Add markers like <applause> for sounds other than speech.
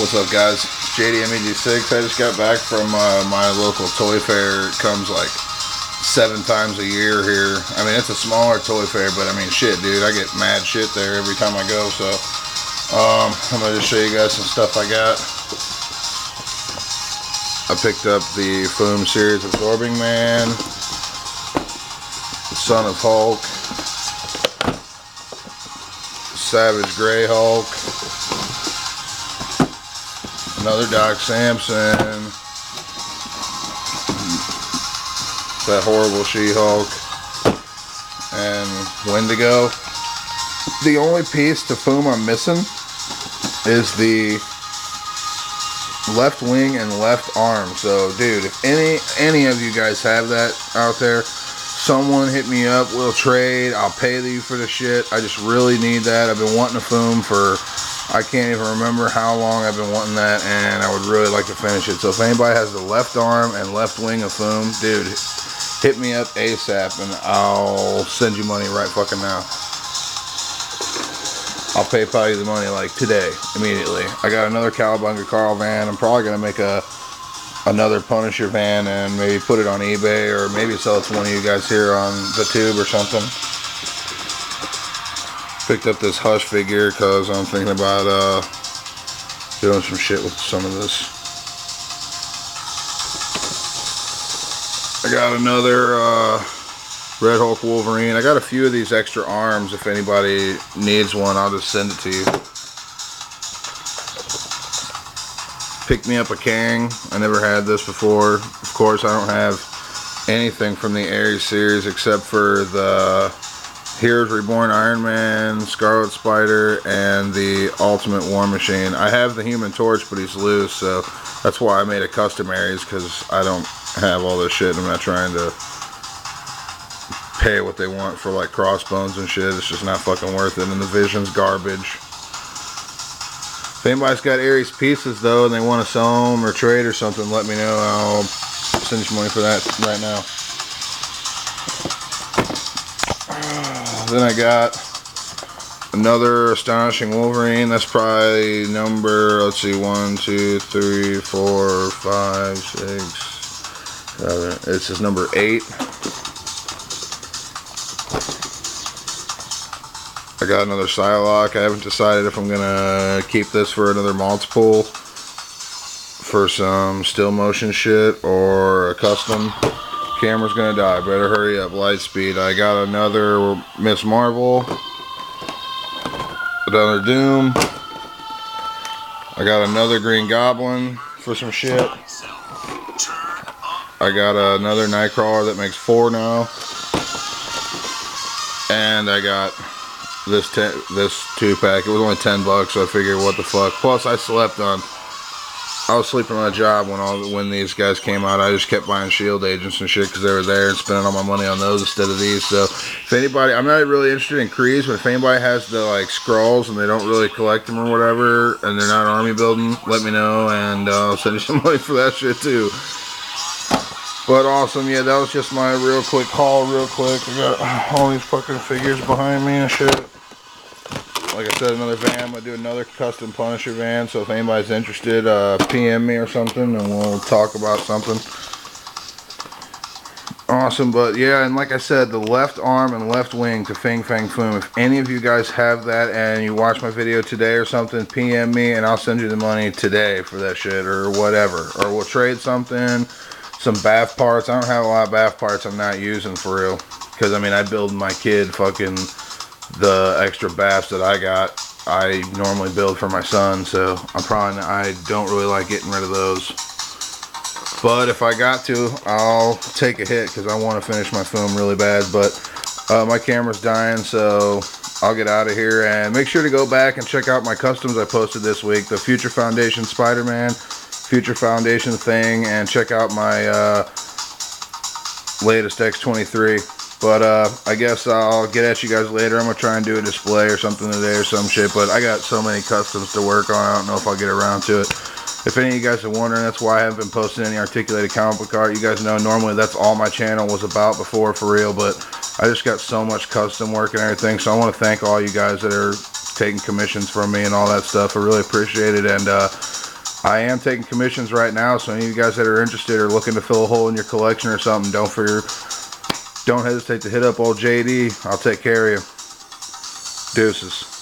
What's up, guys? JDMEG6. I just got back from uh, my local toy fair. It comes like seven times a year here. I mean, it's a smaller toy fair, but I mean, shit, dude, I get mad shit there every time I go. So, um, I'm gonna just show you guys some stuff I got. I picked up the Foom Series Absorbing Man, the Son of Hulk, Savage Gray Hulk, another Doc Samson, that horrible She-Hulk, and Wendigo. The only piece to Foom I'm missing is the left wing and left arm. So, dude, if any any of you guys have that out there, someone hit me up. We'll trade. I'll pay you for the shit. I just really need that. I've been wanting a Foom for I can't even remember how long I've been wanting that, and I would really like to finish it. So if anybody has the left arm and left wing of Foom, dude, hit me up ASAP, and I'll send you money right fucking now. I'll PayPal you the money like today, immediately. I got another Cowabunga Carl van. I'm probably gonna make a another Punisher van and maybe put it on eBay or maybe sell it to one of you guys here on the tube or something. Picked up this Hush figure because I'm thinking about uh, doing some shit with some of this. I got another uh, Red Hulk Wolverine. I got a few of these extra arms. If anybody needs one, I'll just send it to you. Pick me up a Kang. I never had this before. Of course, I don't have anything from the Ares series except for the Heroes Reborn Iron Man, Scarlet Spider, and the Ultimate War Machine. I have the Human Torch, but he's loose, so that's why I made a custom Ares, because I don't have all this shit. And I'm not trying to pay what they want for like crossbones and shit. It's just not fucking worth it. And the Vision's garbage. If anybody's got Ares pieces though and they want to sell them or trade or something, let me know. I'll send you money for that right now. Then I got another Astonishing Wolverine. That's probably number, let's see, one, two, three, four, five, six, seven. This is number eight. I got another Psylocke. I haven't decided if I'm gonna keep this for another multiple for some still motion shit or a custom. Camera's gonna die. Better hurry up. Light speed. I got another Miss Marvel. Another Doom. I got another Green Goblin for some shit. I got another Nightcrawler that makes four now. And I got this ten, this two pack. It was only ten bucks, so I figured, what the fuck. Plus, I slept on. I was sleeping on a job when all when these guys came out. I just kept buying Shield agents and shit because they were there and spending all my money on those instead of these. So, if anybody, I'm not really interested in Krees, but if anybody has the like Skrulls and they don't really collect them or whatever, and they're not army building, let me know and uh, I'll send you <laughs> some money for that shit too. But awesome, yeah, that was just my real quick haul, real quick. I got all these fucking figures behind me and shit. Like I said, another van. I'm gonna do another custom Punisher van. So if anybody's interested, uh, PM me or something, and we'll talk about something. Awesome, but yeah, and like I said, the left arm and left wing to Fin Fang Foom. If any of you guys have that and you watch my video today or something, PM me and I'll send you the money today for that shit or whatever. Or we'll trade something some BAF parts. I don't have a lot of BAF parts I'm not using for real. Because, I mean, I build my kid fucking the extra BAFs that I got. I normally build for my son, so I'm probably, I don't really like getting rid of those. But if I got to, I'll take a hit because I want to finish my Foom really bad. But uh, my camera's dying, so I'll get out of here. And make sure to go back and check out my customs I posted this week. The Future Foundation Spider-Man Future Foundation thing and check out my uh, latest X23. But uh, I guess I'll get at you guys later. I'm gonna try and do a display or something today or some shit. But I got so many customs to work on. I don't know if I'll get around to it. If any of you guys are wondering, that's why I haven't been posting any articulated comic book art. You guys know normally that's all my channel was about before for real, but I just got so much custom work and everything. So I want to thank all you guys that are taking commissions from me and all that stuff. I really appreciate it. And uh, I am taking commissions right now. So any of you guys that are interested or looking to fill a hole in your collection or something, don't fear don't hesitate to hit up old JD. I'll take care of you. Deuces.